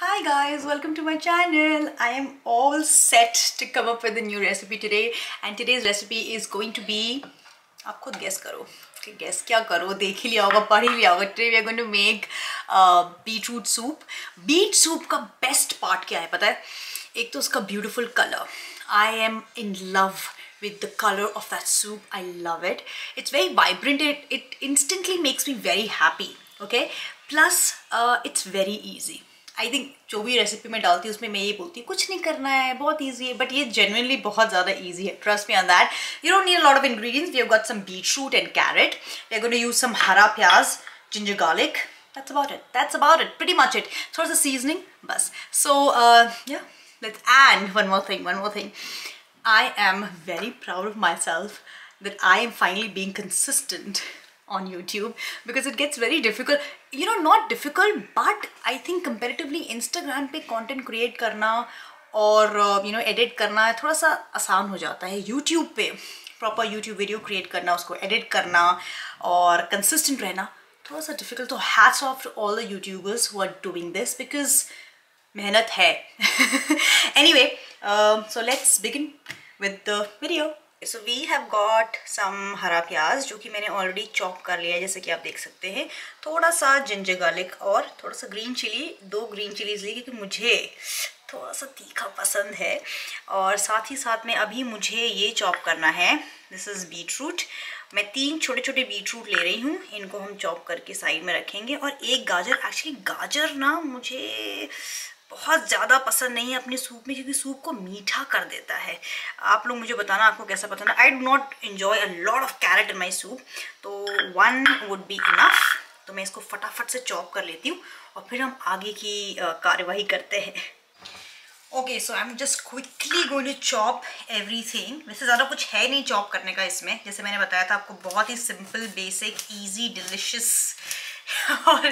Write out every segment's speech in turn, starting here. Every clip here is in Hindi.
Hi guys, welcome to my channel. I am all set to come up with a new recipe today and today's recipe is going to be आप खुद guess करो कि guess क्या करो देख ही लिया होगा पढ़ ही लिया होगा today we are going to make uh, beetroot soup beet soup का best part क्या है पता है एक तो उसका beautiful color I am in love with the color of that soup. I love it. It's very vibrant. It, it instantly makes me very happy. Okay. Plus, uh, it's very easy. I think जो भी रेसिपी मैं डालती हूँ उसमें मैं ये बोलती हूँ कुछ नहीं करना है बहुत ईजी है बट ये जेनुअनली बहुत ज़्यादा ईजी है trust me on that you don't need lot of ingredients we have got some beetroot and carrot we are going to use some हरा प्याज ginger garlic that's about it that's about it pretty much it थोड़ा सा seasoning बस so uh, yeah let's and one more thing one more thing I am very proud of myself that I am finally being consistent on YouTube because it gets very difficult. You know, not difficult, but I think comparatively Instagram पे content create करना और यू नो एडिट करना थोड़ा सा आसान हो जाता है। यूट्यूब पे प्रॉपर यूट्यूब वीडियो क्रिएट करना उसको एडिट करना और कंसिस्टेंट रहना थोड़ा सा डिफ़िकल्ट तो hats off all the YouTubers who are doing this because मेहनत है। Anyway so let's begin with the video so we have got some हरा प्याज जो कि मैंने ऑलरेडी चॉप कर लिया है, जैसे कि आप देख सकते हैं। थोड़ा सा जिंजर गार्लिक और थोड़ा सा ग्रीन चिली दो ग्रीन चिलीज ली क्योंकि मुझे थोड़ा सा तीखा पसंद है। और साथ ही साथ में अभी मुझे ये चॉप करना है। दिस इज़ बीट रूट मैं तीन छोटे छोटे बीट रूट ले रही हूँ। इनको हम चॉप करके साइड में रखेंगे। और एक गाजर एक्चुअली गाजर ना मुझे बहुत ज़्यादा पसंद नहीं है अपने सूप में क्योंकि सूप को मीठा कर देता है। आप लोग मुझे बताना आपको कैसा पसंद है। I do not enjoy a lot of carrot in my soup तो वन वुड बी इनफ तो मैं इसको फटाफट से चॉप कर लेती हूँ और फिर हम आगे की कार्यवाही करते हैं। Okay so I am just quickly going to chop everything वैसे ज़्यादा कुछ है नहीं चॉप करने का इसमें। जैसे मैंने बताया था, आपको बहुत ही सिंपल बेसिक ईजी डिलिशियस और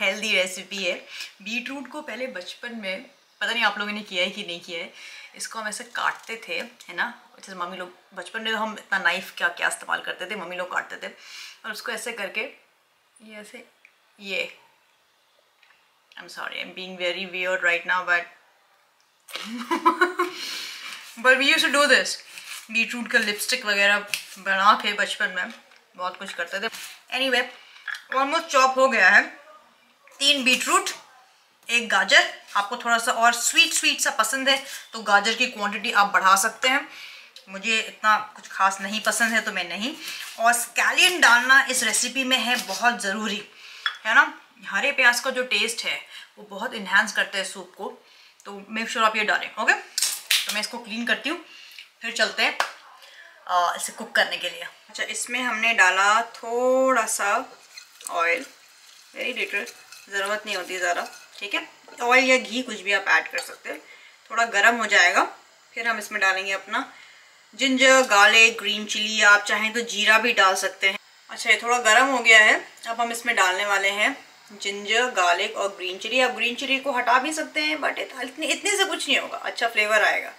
हेल्दी रेसिपी है। बीट रूट को पहले बचपन में पता नहीं आप लोगों ने किया है कि नहीं किया है इसको हम ऐसे काटते थे है ना? जैसे मम्मी लोग बचपन में तो हम इतना नाइफ क्या क्या इस्तेमाल करते थे मम्मी लोग काटते थे। और उसको ऐसे करके ये ऐसे ये। I am sorry I am being very weird right now but but we use to do this beetroot का लिपस्टिक वगैरह बना के बचपन में बहुत कुछ करते थे। एनी anyway, ऑलमोस्ट चॉप हो गया है। तीन बीटरूट, एक गाजर। आपको थोड़ा सा और स्वीट स्वीट सा पसंद है तो गाजर की क्वांटिटी आप बढ़ा सकते हैं। मुझे इतना कुछ खास नहीं पसंद है तो मैं नहीं। और स्कैलियन डालना इस रेसिपी में है बहुत ज़रूरी, है ना? हरे प्याज का जो टेस्ट है, वो बहुत इन्हेंस करते हैं सूप को। तो मेक श्योर आप ये डालें ओके तो मैं इसको क्लीन करती हूँ। फिर चलते हैं इसे कुक करने के लिए। अच्छा इसमें हमने डाला थोड़ा सा ऑयल वेरी लिटल ज़रूरत नहीं होती ज़्यादा, ठीक है? ऑयल या घी कुछ भी आप ऐड कर सकते हैं। थोड़ा गर्म हो जाएगा, फिर हम इसमें डालेंगे अपना जिंजर गार्लिक ग्रीन चिली आप चाहें तो जीरा भी डाल सकते हैं। अच्छा ये थोड़ा गर्म हो गया है, अब हम इसमें डालने वाले हैं जिंजर गार्लिक और ग्रीन चिली आप ग्रीन चिली को हटा भी सकते हैं बट इतने इतने से कुछ नहीं होगा। अच्छा फ्लेवर आएगा।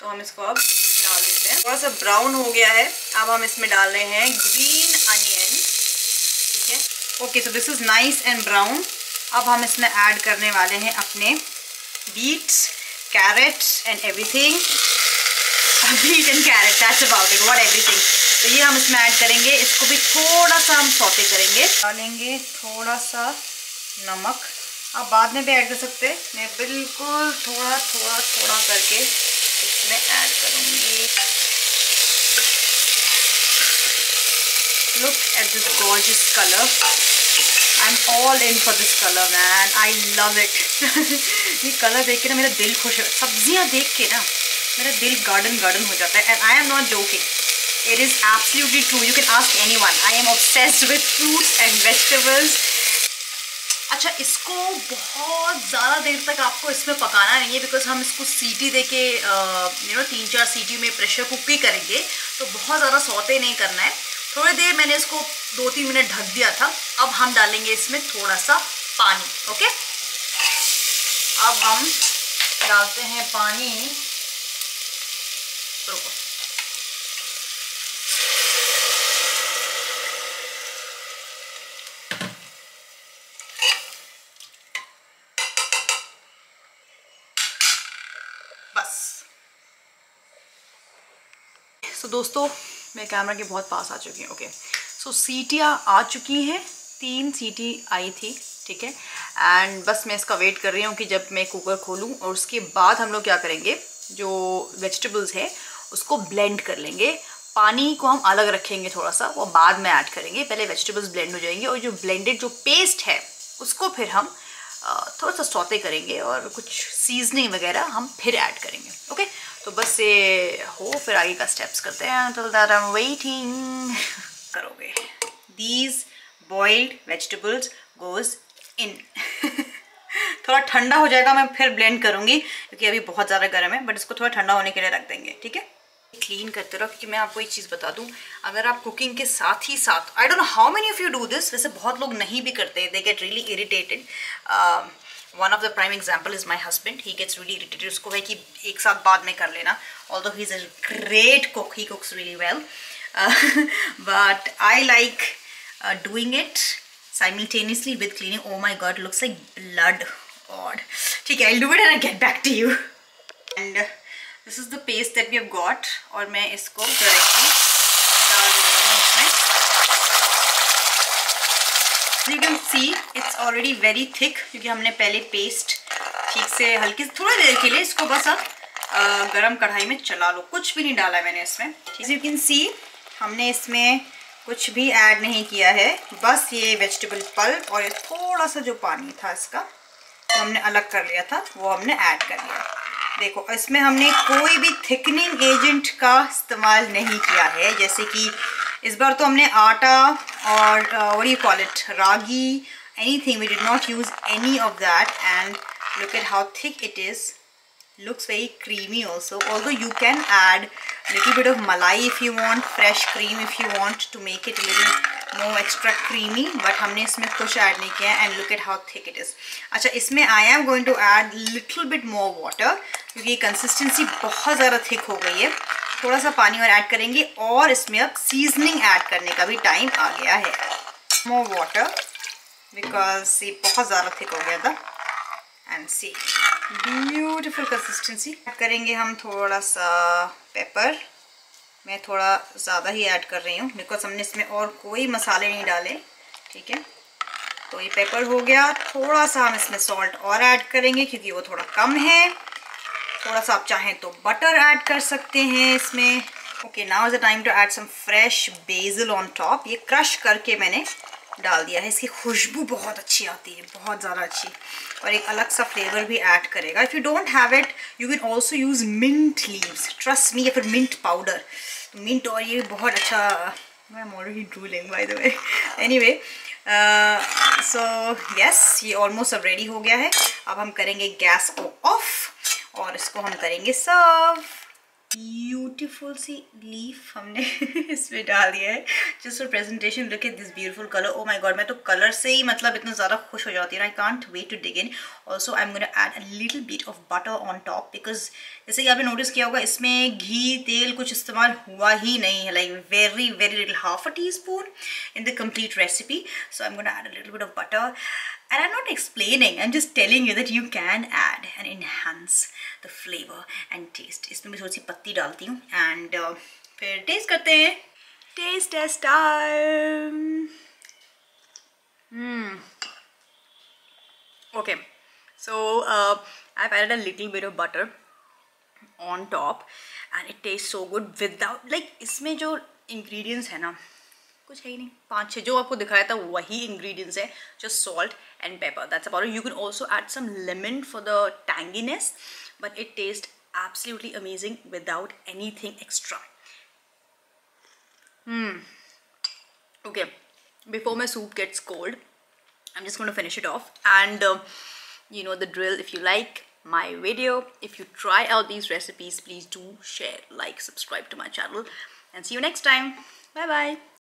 तो हम इसको अब डाल देते हैं। थोड़ा सा ब्राउन हो गया है, अब हम इसमें डाल रहे हैं green onion okay so this is nice and brown अब हम इसमें ऐड करने वाले हैं अपने beets carrots and everything beet and carrot that's about it what everything तो ये हम इसमें ऐड करेंगे, इसको भी थोड़ा सा हम सौते करेंगे। डालेंगे थोड़ा सा नमक। आप बाद में भी ऐड कर सकते हैं। मैं बिल्कुल थोड़ा थोड़ा थोड़ा करके इसमें ऐड करूँगी। Look at this gorgeous color. I'm all in for this color, man. I love it. ये कलर देख के ना मेरा दिल खुश है सब्ज़ियाँ देख के ना मेरा दिल गार्डन गार्डन हो जाता है। And I am not joking it is absolutely true. You can ask anyone. I am obsessed with fruits and vegetables. अच्छा इसको बहुत ज़्यादा देर तक आपको इसमें पकाना नहीं है बिकॉज़ हम इसको सीटी दे के यू नो तीन चार सीटी में प्रेशर कुक भी करेंगे। तो बहुत ज़्यादा सौते नहीं करना है। थोड़ी देर मैंने इसको दो तीन मिनट ढक दिया था। अब हम डालेंगे इसमें थोड़ा सा पानी ओके? अब हम डालते हैं पानी। रुको। बस। so, दोस्तों मैं कैमरा के बहुत पास आ चुकी हूँ ओके सो सीटियाँ आ चुकी हैं, तीन सीटी आई थी, ठीक है? एंड बस मैं इसका वेट कर रही हूँ कि जब मैं कुकर खोलूँ और उसके बाद हम लोग क्या करेंगे, जो वेजिटेबल्स है, उसको ब्लेंड कर लेंगे। पानी को हम अलग रखेंगे थोड़ा सा वो बाद में ऐड करेंगे, पहले वेजिटेबल्स ब्लेंड हो जाएँगे और जो ब्लेंडेड जो पेस्ट है, उसको फिर हम थोड़ा सा सौते करेंगे और कुछ सीजनिंग वगैरह हम फिर ऐड करेंगे ओके तो बस ये हो, फिर आगे का स्टेप्स करते हैं। एम वेटिंग करोगे। These boiled vegetables goes in थोड़ा ठंडा हो जाएगा, मैं फिर ब्लेंड करूँगी, क्योंकि अभी बहुत ज़्यादा गर्म है बट इसको थोड़ा ठंडा होने के लिए रख देंगे, ठीक है? क्लीन करते रहो क्योंकि मैं आपको एक चीज़ बता दूँ अगर आप कुकिंग के साथ ही साथ I don't know how many of you do this वैसे बहुत लोग नहीं भी करते they get really irritated one of the prime example is my husband he gets really irritated उसको है कि एक साथ बाद में कर लेना although he is a great cook he cooks really well but I like doing it simultaneously with cleaning. Oh my god looks like blood. Odd okay i'll do it and i'll get back to you. And uh, this is the paste that we have got और मैं इसको डायरेक्टली डाल दूँगी इसमें। You can see it's already very thick क्योंकि हमने पहले पेस्ट ठीक से हल्की थोड़ी देर के लिए इसको बस अब गरम कढ़ाई में चला लो। कुछ भी नहीं डाला मैंने इसमें। यू कैन सी हमने इसमें कुछ भी ऐड नहीं किया है। बस ये वेजिटेबल पल्प और ये थोड़ा सा जो पानी था इसका तो हमने अलग कर लिया था, वो हमने ऐड कर लिया। देखो, इसमें हमने कोई भी थिकनिंग एजेंट का इस्तेमाल नहीं किया है। जैसे कि इस बार तो हमने आटा और what you call it ragi anything we did not use any of that and look at how thick it is looks very creamy also also you can add little bit of malai if you want fresh cream if you want to make it little no extra creamy but हमने इसमें कुछ ऐड नहीं किया and look at how thick it is अच्छा इसमें I am going to add little bit more water क्योंकि ये कंसिस्टेंसी बहुत ज़्यादा थिक हो गई है। थोड़ा सा पानी और ऐड करेंगे और इसमें अब सीजनिंग ऐड करने का भी टाइम आ गया है। More वाटर बिकॉज़ ये बहुत ज़्यादा थिक हो गया था। And see beautiful consistency add करेंगे हम थोड़ा सा पेपर मैं थोड़ा ज़्यादा ही ऐड कर रही हूँ बिकॉज़ हमने इसमें और कोई मसाले नहीं डाले, ठीक है? तो ये पेपर हो गया। थोड़ा सा हम इसमें सॉल्ट और ऐड करेंगे, क्योंकि वो थोड़ा कम है। थोड़ा सा आप चाहें तो बटर ऐड कर सकते हैं इसमें। Okay now is the time to add some fresh basil on top ये क्रश करके मैंने डाल दिया है। इसकी खुशबू बहुत अच्छी आती है, बहुत ज़्यादा अच्छी। और एक अलग सा फ्लेवर भी ऐड करेगा। If you don't have it you can also use mint leaves trust me या फिर मिंट पाउडर मिंट और ये बहुत अच्छा I am already drooling by the way anyway so yes ये ऑलमोस्ट अब रेडी हो गया है। अब हम करेंगे गैस को ऑफ़ और इसको हम करेंगे सर्व ब्यूटीफुल सी लीफ हमने इसमें डाल दिया है. Just for presentation look at this beautiful colour oh my god मैं तो कलर से ही मतलब इतना ज़्यादा खुश हो जाती हूँ I can't wait to dig in also I am gonna add a little bit of butter on top because जैसे कि आपने नोटिस किया होगा, इसमें घी, तेल कुछ इस्तेमाल हुआ ही नहीं है. Like very very little half a teaspoon in the complete recipe so I am gonna add a little bit of butter and I'm not explaining I'm just telling you that you can add and enhance the flavor and taste इसमें मैं थोड़ी सी पत्ती डालती हूँ and uh, फिर टेस्ट करते हैं test time hmm okay so uh, I've added a little bit of butter on top and it tastes so good without like इसमें जो ingredients है ना कुछ है ही नहीं। पाँच छः जो आपको दिखाया था, वही इंग्रेडिएंट्स है just salt and pepper that's about you can also add some lemon for the tanginess but it taste absolutely amazing without any extra okay before my soup gets cold I am just gotta finish it off and you know the drill if you like my video, if you try out these recipes, please do share, like, subscribe to my channel. And see you next time. Bye bye